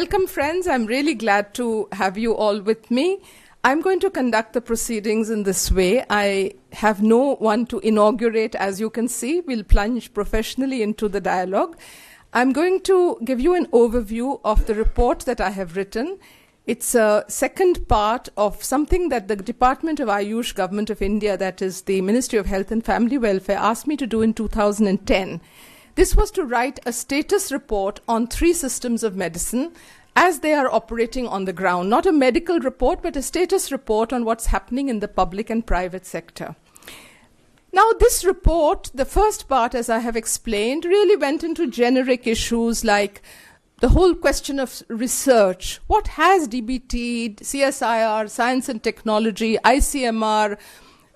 Welcome, friends. I'm really glad to have you all with me. I'm going to conduct the proceedings in this way. I have no one to inaugurate, as you can see. We'll plunge professionally into the dialogue. I'm going to give you an overview of the report that I have written. It's a second part of something that the Department of Ayush, Government of India, that is the Ministry of Health and Family Welfare, asked me to do in 2010. This was to write a status report on three systems of medicine as they are operating on the ground. Not a medical report, but a status report on what's happening in the public and private sector. Now, this report, the first part, as I have explained, really went into generic issues like the whole question of research. What has DBT, CSIR, Science and Technology, ICMR,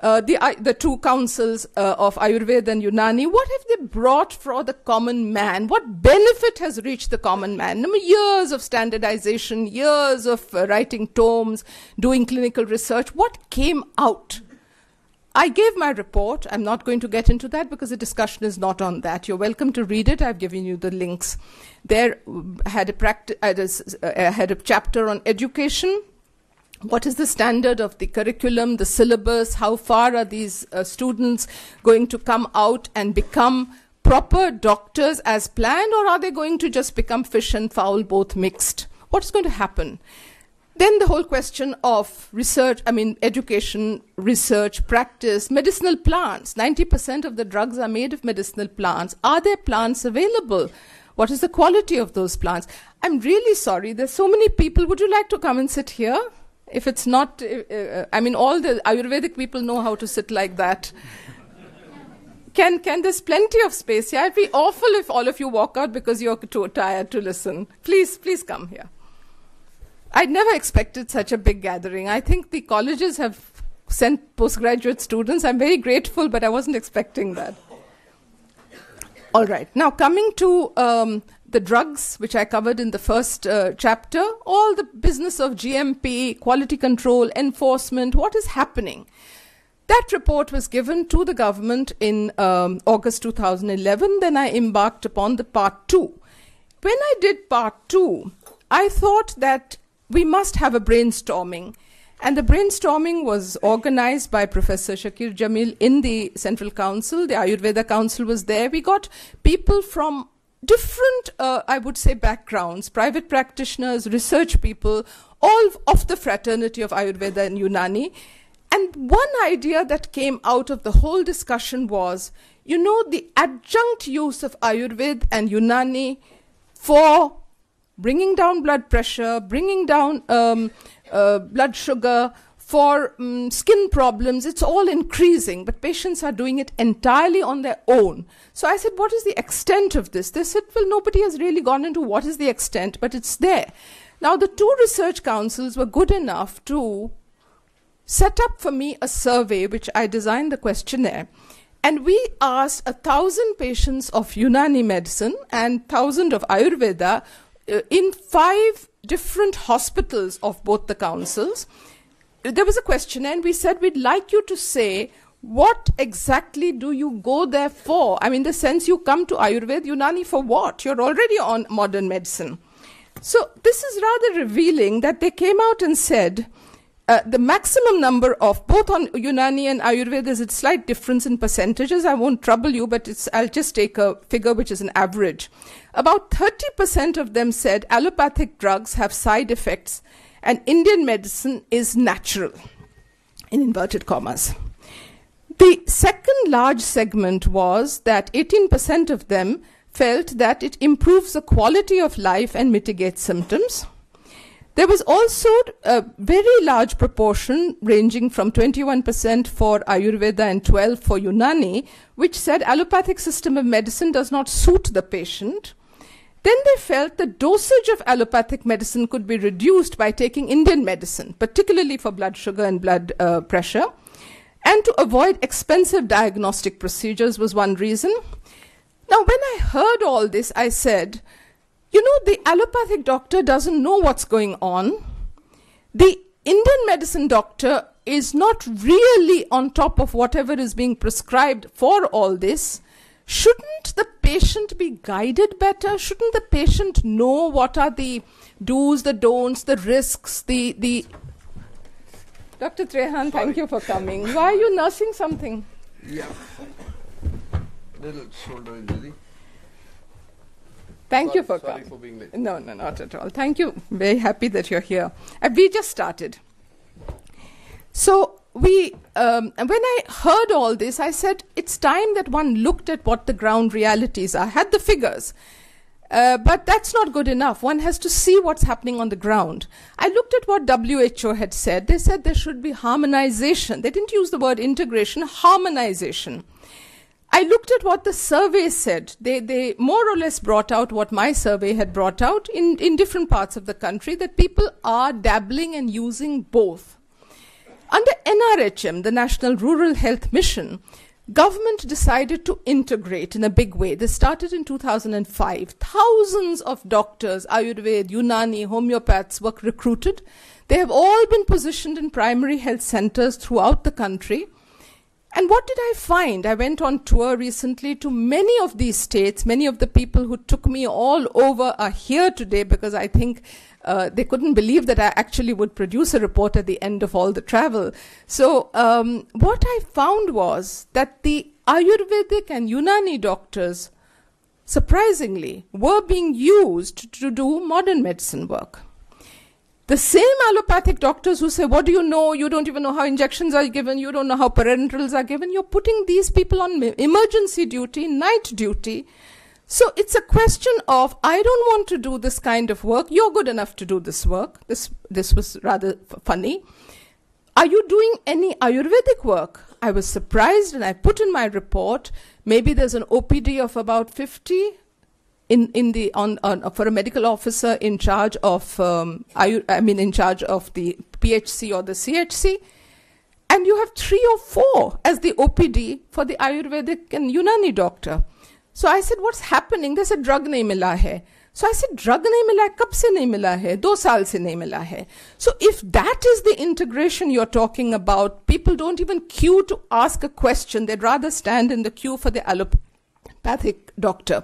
uh, the, uh, the two councils uh, of Ayurveda and Unani, what have they brought for the common man? What benefit has reached the common man? I mean, years of standardization, years of uh, writing tomes, doing clinical research. What came out? I gave my report. I'm not going to get into that because the discussion is not on that. You're welcome to read it. I've given you the links. There had a, practi- had uh, had a chapter on education. What is the standard of the curriculum, the syllabus? How far are these uh, students going to come out and become proper doctors as planned, or are they going to just become fish and fowl, both mixed? What's going to happen? Then the whole question of research, I mean, education, research, practice, medicinal plants. 90% of the drugs are made of medicinal plants. Are there plants available? What is the quality of those plants? I'm really sorry. There's so many people. Would you like to come and sit here? If it's not, uh, uh I mean, all the Ayurvedic people know how to sit like that. Can, can there's plenty of space here? It'd be awful if all of you walk out because you're too tired to listen. Please, please come here. I'd never expected such a big gathering. I think the colleges have sent postgraduate students. I'm very grateful, but I wasn't expecting that. All right. Now, coming to um, the drugs, which I covered in the first uh, chapter, all the business of GMP, quality control, enforcement, what is happening? That report was given to the government in um, August 2011. Then I embarked upon the part two. When I did part two, I thought that we must have a brainstorming. And the brainstorming was organized by Professor Shakir Jamil in the Central Council. The Ayurveda Council was there. We got people from different, uh, I would say, backgrounds private practitioners, research people, all of the fraternity of Ayurveda and Unani. And one idea that came out of the whole discussion was you know, the adjunct use of Ayurveda and Unani for bringing down blood pressure, bringing down um, uh, blood sugar, for um, skin problems, it's all increasing, but patients are doing it entirely on their own. So I said, What is the extent of this? They said, Well, nobody has really gone into what is the extent, but it's there. Now, the two research councils were good enough to set up for me a survey, which I designed the questionnaire. And we asked a thousand patients of Unani medicine and thousand of Ayurveda uh, in five different hospitals of both the councils. There was a question, and we said we'd like you to say what exactly do you go there for? I mean, the sense you come to Ayurveda, Unani for what? You're already on modern medicine. So, this is rather revealing that they came out and said uh, the maximum number of both on Unani and Ayurveda is a slight difference in percentages. I won't trouble you, but I'll just take a figure which is an average. About 30% of them said allopathic drugs have side effects and Indian medicine is natural, in inverted commas. The second large segment was that 18% of them felt that it improves the quality of life and mitigates symptoms. There was also a very large proportion, ranging from 21% for Ayurveda and 12 for Unani, which said allopathic system of medicine does not suit the patient. Then they felt the dosage of allopathic medicine could be reduced by taking Indian medicine, particularly for blood sugar and blood uh, pressure. And to avoid expensive diagnostic procedures was one reason. Now, when I heard all this, I said, you know, the allopathic doctor doesn't know what's going on. The Indian medicine doctor is not really on top of whatever is being prescribed for all this. Shouldn't the patient be guided better? Shouldn't the patient know what are the do's, the don'ts, the risks, the the. Dr. Trehan, thank you for coming. Why are you nursing something? Yeah. Little shoulder injury. Thank sorry, you for sorry coming. for being late. No, no, not at all. Thank you. Very happy that you're here. Uh, we just started. So we, um, when I heard all this, I said it's time that one looked at what the ground realities are. I had the figures. Uh, but that's not good enough. One has to see what's happening on the ground. I looked at what WHO had said. They said there should be harmonization. They didn't use the word integration, harmonization. I looked at what the survey said. They, they more or less brought out what my survey had brought out in, in different parts of the country that people are dabbling and using both. Under NRHM, the National Rural Health Mission, government decided to integrate in a big way. This started in 2005. Thousands of doctors, Ayurved, Unani, homeopaths were recruited. They have all been positioned in primary health centers throughout the country. And what did I find? I went on tour recently to many of these states. Many of the people who took me all over are here today because I think uh, they couldn't believe that I actually would produce a report at the end of all the travel. So, um, what I found was that the Ayurvedic and Unani doctors, surprisingly, were being used to do modern medicine work. The same allopathic doctors who say, What do you know? You don't even know how injections are given. You don't know how parenterals are given. You're putting these people on emergency duty, night duty. So it's a question of, I don't want to do this kind of work. You're good enough to do this work. This, this was rather funny. Are you doing any Ayurvedic work? I was surprised and I put in my report, maybe there's an OPD of about 50 in in the on, on for a medical officer in charge of um, I, I mean in charge of the PHC or the CHC, and you have three or four as the OPD for the Ayurvedic and Unani doctor. So I said, "What's happening?" They said, "Drug nahi mila hai." So I said, "Drug nahi mila hai, kab se nahi mila hai? Do saal se nahi mila hai." So if that is the integration you're talking about, people don't even queue to ask a question. They'd rather stand in the queue for the allopathic doctor.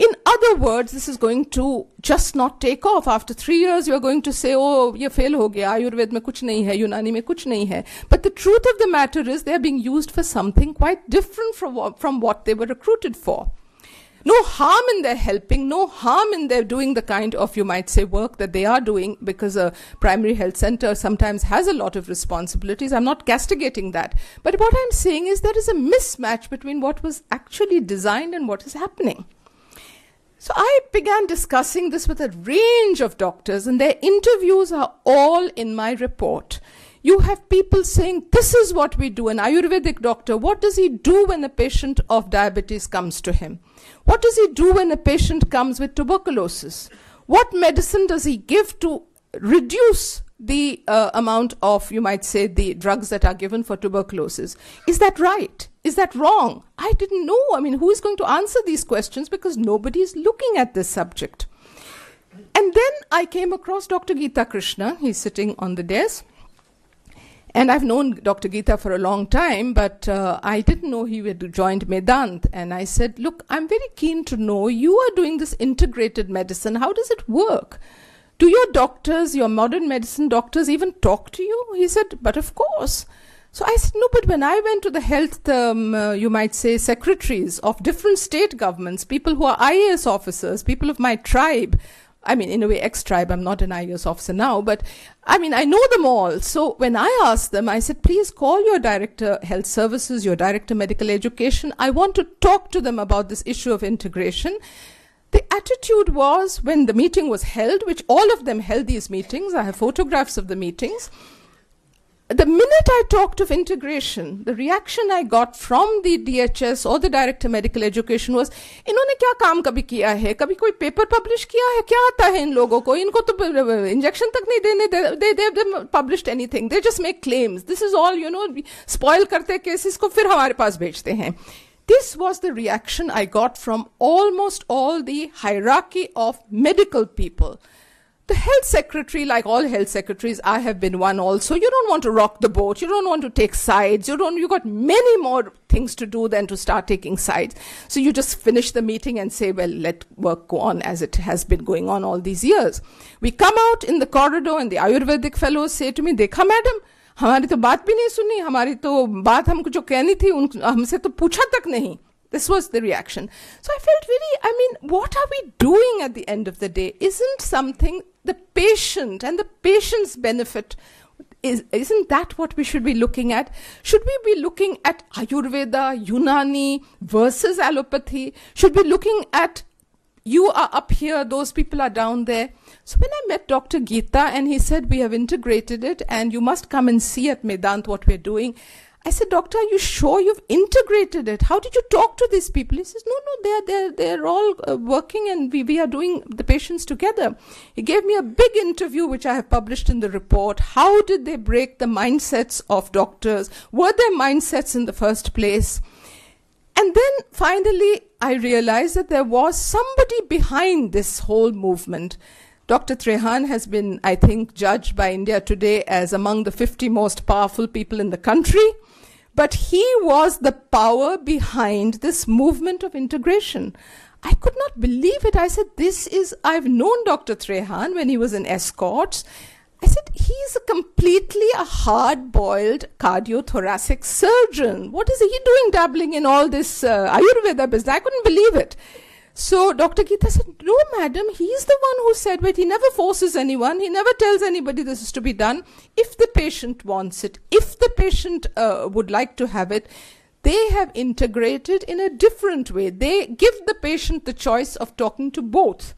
In other words, this is going to just not take off. After three years, you're going to say, oh, ye fail ho gaya, Ayurved mein kuch nahi hai, Unani mein kuch nahi hai. But the truth of the matter is they're being used for something quite different from from what they were recruited for. No harm in their helping, no harm in their doing the kind of, you might say, work that they are doing because a primary health center sometimes has a lot of responsibilities. I'm not castigating that. But what I'm saying is there is a mismatch between what was actually designed and what is happening. So I began discussing this with a range of doctors, and their interviews are all in my report. You have people saying, This is what we do. An Ayurvedic doctor, what does he do when a patient of diabetes comes to him? What does he do when a patient comes with tuberculosis? What medicine does he give to reduce the uh, amount of, you might say, the drugs that are given for tuberculosis? Is that right? Is that wrong? I didn't know. I mean, who is going to answer these questions because nobody is looking at this subject. And then I came across Dr. Geeta Krishna. He's sitting on the desk. And I've known Dr. Geeta for a long time, but uh, I didn't know he had joined Medanta. And I said, Look, I'm very keen to know you are doing this integrated medicine. How does it work? Do your doctors, your modern medicine doctors, even talk to you? He said, But of course. So I said, no, but when I went to the health, um, uh, you might say, secretaries of different state governments, people who are IAS officers, people of my tribe, I mean, in a way, ex tribe, I'm not an IAS officer now, but I mean, I know them all. So when I asked them, I said, please call your director health services, your director medical education. I want to talk to them about this issue of integration. The attitude was when the meeting was held, which all of them held these meetings, I have photographs of the meetings the minute I talked of integration, the reaction I got from the DHS or the Director Medical Education was, इन्होंने क्या काम कभी किया है कभी कोई paper publish किया है क्या आता है इन लोगों को इनको तो इंजेक्शन तक नहीं देने दे दे दे published anything they just make claims this is all you know spoil करते केसेस को फिर हमारे पास भेजते हैं this was the reaction I got from almost all the hierarchy of medical people. The health secretary, like all health secretaries, I have been one also. You don't want to rock the boat. You don't want to take sides. You don't, you got many more things to do than to start taking sides. So you just finish the meeting and say, well, let work go on as it has been going on all these years. We come out in the corridor and the Ayurvedic fellows say to me, they come, madam, हमारी तो बात भी नहीं सुनी हमारी तो बात हमको जो कहनी थी उन हमसे तो पूछा तक नहीं this was the reaction. So I felt really, I mean, what are we doing at the end of the day? Isn't something the patient and the patient's benefit? Is, isn't that what we should be looking at? Should we be looking at Ayurveda, Unani versus allopathy? Should we be looking at you are up here, those people are down there. So when I met Dr. Geeta and he said, We have integrated it and you must come and see at Medanta what we're doing. I said, Doctor, are you sure you've integrated it? How did you talk to these people? He says, No, no, they're, they're, they're all uh, working and we, we are doing the patients together. He gave me a big interview, which I have published in the report. How did they break the mindsets of doctors? Were their mindsets in the first place? And then finally, I realized that there was somebody behind this whole movement. Dr. Trehan has been, I think, judged by India Today as among the 50 most powerful people in the country. But he was the power behind this movement of integration. I could not believe it. I said, This is, I've known Dr. Trehan when he was in escorts. I said, He's a completely a hard boiled cardiothoracic surgeon. What is he doing dabbling in all this uh, Ayurveda business? I couldn't believe it. So Dr. Geeta said, No, madam, he's the one who said, but he never forces anyone. He never tells anybody this is to be done. If the patient wants it, if the patient uh, would like to have it, they have integrated in a different way. They give the patient the choice of talking to both.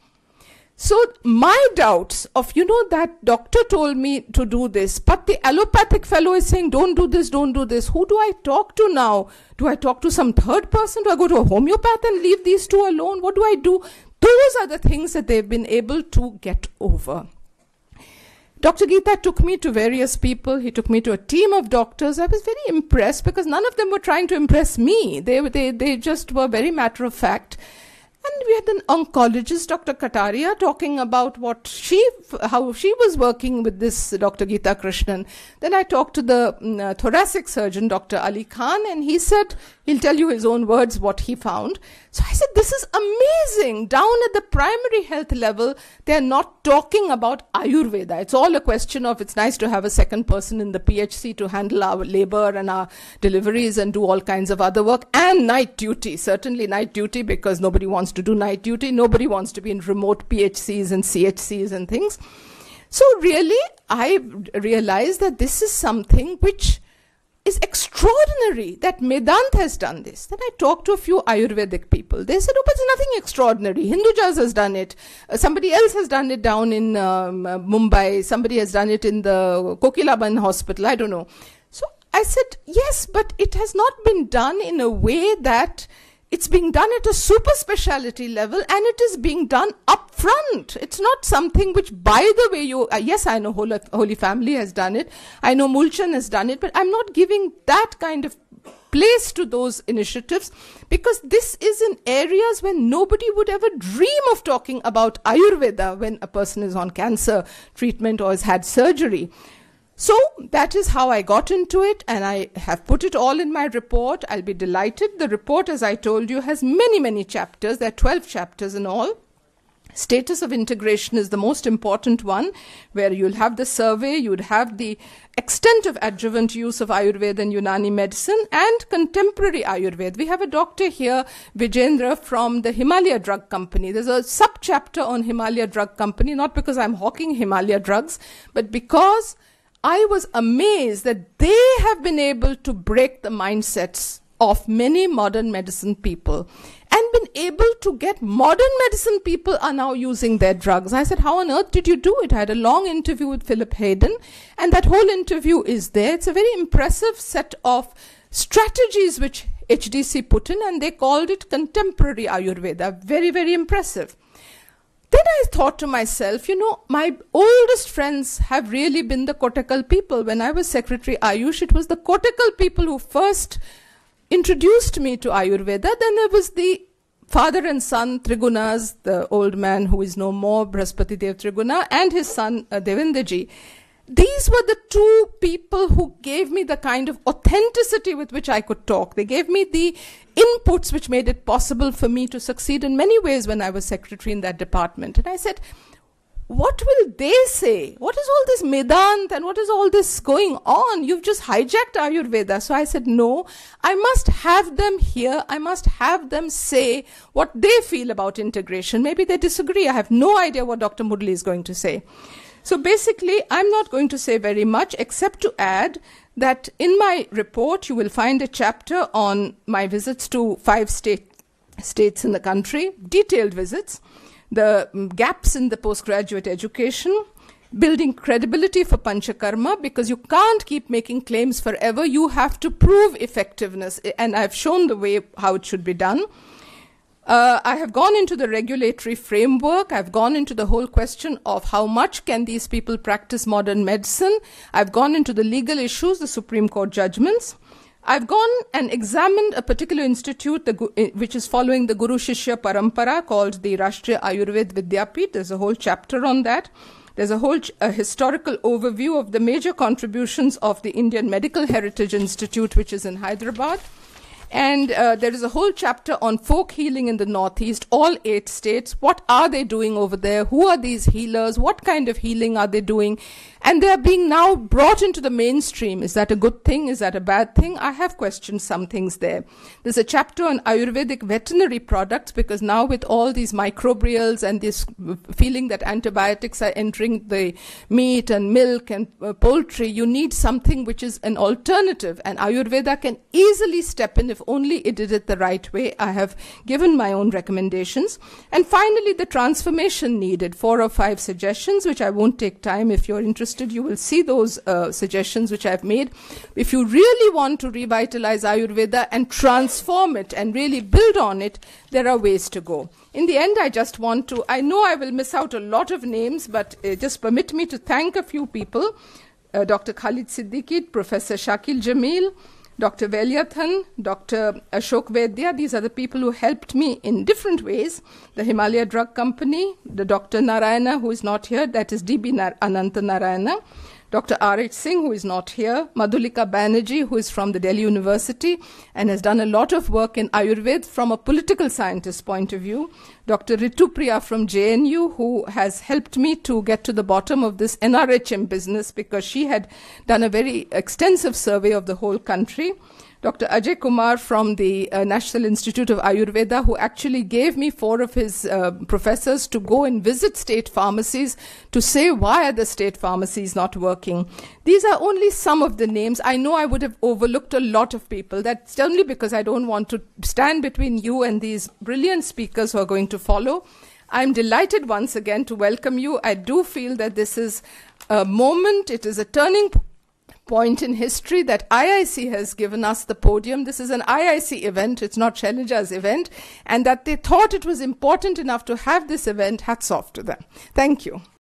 So my doubts of, you know, that doctor told me to do this, but the allopathic fellow is saying, don't do this, don't do this. Who do I talk to now? Do I talk to some third person? Do I go to a homeopath and leave these two alone? What do I do? Those are the things that they've been able to get over. Dr. Geeta took me to various people. He took me to a team of doctors. I was very impressed because none of them were trying to impress me. They, they, they just were very matter of fact. And we had an oncologist, Dr. Kataria, talking about what she, how she was working with this Dr. Geeta Krishnan. Then I talked to the mm, uh, thoracic surgeon, Dr. Ali Khan, and he said he'll tell you his own words what he found. So I said, this is amazing. Down at the primary health level, they're not talking about Ayurveda. It's all a question of it's nice to have a second person in the PHC to handle our labor and our deliveries and do all kinds of other work and night duty. Certainly night duty because nobody wants to do night duty. Nobody wants to be in remote PHCs and CHCs and things. So really, I realized that this is something which is extraordinary that Medanta has done this. Then I talked to a few Ayurvedic people. They said, oh, but it's nothing extraordinary. Hindujas has done it. Uh, somebody else has done it down in um, uh, Mumbai. Somebody has done it in the Kokilaben hospital. I don't know. So I said, yes, but it has not been done in a way that it's being done at a super specialty level and it is being done up front. It's not something which, by the way, you, uh, yes, I know Holy, Holy Family has done it. I know Moolchand has done it, but I'm not giving that kind of place to those initiatives because this is in areas where nobody would ever dream of talking about Ayurveda when a person is on cancer treatment or has had surgery. So that is how I got into it, and I have put it all in my report. I'll be delighted. The report, as I told you, has many, many chapters. There are 12 chapters in all. Status of integration is the most important one, where you'll have the survey, you'd have the extent of adjuvant use of Ayurveda and Unani medicine, and contemporary Ayurveda. We have a doctor here, Vijendra, from the Himalaya Drug Company. There's a sub chapter on Himalaya Drug Company, not because I'm hawking Himalaya drugs, but because I was amazed that they have been able to break the mindsets of many modern medicine people and been able to get modern medicine people are now using their drugs. I said, How on earth did you do it? I had a long interview with Philipe Haydon, and that whole interview is there. It's a very impressive set of strategies which HDC put in, and they called it contemporary Ayurveda. Very, very impressive. Then I thought to myself, you know, my oldest friends have really been the Kottakkal people. When I was Secretary Ayush, it was the Kottakkal people who first introduced me to Ayurveda. Then there was the father and son Trigunas, the old man who is no more, Brihaspati Dev Triguna, and his son uh, these were the two people who gave me the kind of authenticity with which I could talk. They gave me the inputs which made it possible for me to succeed in many ways when I was secretary in that department. And I said, what will they say? What is all this Medanta and what is all this going on? You've just hijacked Ayurveda. So I said, no, I must have them here. I must have them say what they feel about integration. Maybe they disagree. I have no idea what Dr. Murli is going to say. So basically, I'm not going to say very much except to add that in my report, you will find a chapter on my visits to five state, states in the country, detailed visits, the mm, gaps in the postgraduate education, building credibility for Panchakarma because you can't keep making claims forever. You have to prove effectiveness. And I've shown the way how it should be done. Uh, I have gone into the regulatory framework. I've gone into the whole question of how much can these people practice modern medicine. I've gone into the legal issues, the Supreme Court judgments. I've gone and examined a particular institute the, eh, which is following the Guru Shishya Parampara called the Rashtriya Ayurved Vidyapeeth. There's a whole chapter on that. There's a whole a historical overview of the major contributions of the Indian Medical Heritage Institute, which is in Hyderabad. And uh, there is a whole chapter on folk healing in the Northeast, all eight states. What are they doing over there? Who are these healers? What kind of healing are they doing? And they are being now brought into the mainstream. Is that a good thing? Is that a bad thing? I have questioned some things there. There's a chapter on Ayurvedic veterinary products because now with all these microbials and this feeling that antibiotics are entering the meat and milk and uh, poultry, you need something which is an alternative. And Ayurveda can easily step in if only it did it the right way. I have given my own recommendations. And finally, the transformation needed, four or five suggestions, which I won't take time if you're interested interested, you will see those uh, suggestions which I've made. If you really want to revitalize Ayurveda and transform it and really build on it, there are ways to go. In the end, I just want to, I know I will miss out a lot of names, but uh, just permit me to thank a few people. Uh, Dr. Khalid Siddiqui, Professor Shakil Jamil, Dr. Valiathan, Dr. Ashok Vaidya, these are the people who helped me in different ways. The Himalaya Drug Company, the Dr. Narayana, who is not here, that is DB Nar- Ananta Narayana, Dr. R.H. Singh, who is not here, Madhulika Banerjee, who is from the Delhi University and has done a lot of work in Ayurveda from a political scientist point of view, Dr. Ritupriya from JNU, who has helped me to get to the bottom of this NRHM business because she had done a very extensive survey of the whole country. Dr. Ajay Kumar from the uh, National Institute of Ayurveda, who actually gave me four of his uh, professors to go and visit state pharmacies to say why are the state pharmacies not working. These are only some of the names. I know I would have overlooked a lot of people. That's only because I don't want to stand between you and these brilliant speakers who are going to follow. I'm delighted once again to welcome you. I do feel that this is a moment, it is a turning point point in history that IIC has given us the podium. This is an IIC event, it's not Shailaja's event, and that they thought it was important enough to have this event. Hats off to them. Thank you.